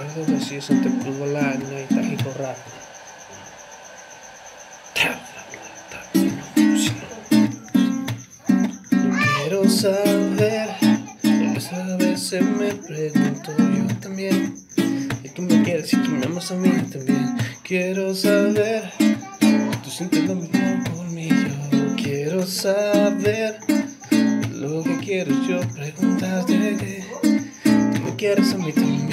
Algo así es entre Pulvolagna y Tajico Rap. Quiero saber, a veces me pregunto yo también. Y tú me quieres y tú me amas a mí también. Quiero saber, tú sientes lo mismo por mí. Yo quiero saber lo que quiero yo preguntarte que tú me quieres a mí también.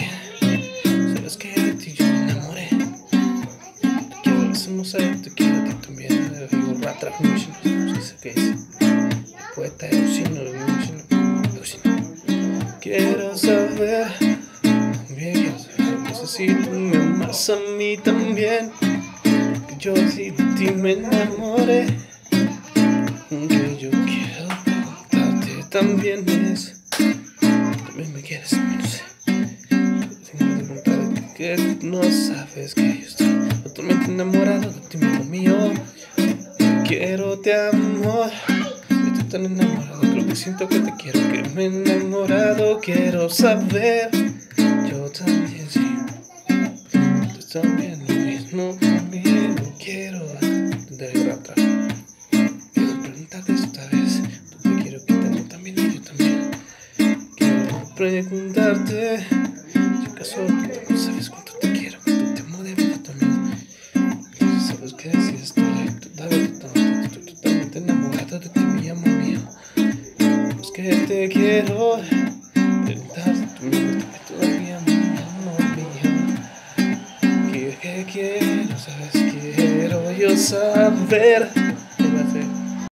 Hacemos ahí, te quiero a ti también. Digo, ratra, no sé qué es. Poeta, alucino, alucino, alucino. Quiero saber, bien, quiero saber, si tú me amas a mí también. Que yo sí de ti me enamoré. Que yo quiero preguntarte también es. También me quieres no sé. Que no sabes que yo estoy enamorado de ti, mi mío. Quiero te amo. Estoy tan enamorado, creo que siento que te quiero, que me he enamorado. Quiero saber, yo también sí. Tú también lo mismo conmigo. Quiero de otra. Quiero preguntarte esta vez. Tú te quiero quitar yo también y yo también. Quiero preguntarte si acaso tú también sabes cuánto totalmente, enamorado de ti, mi amor mío. Es que te quiero preguntarte tú todavía mi amor mío. Que quiero, sabes, quiero yo saber.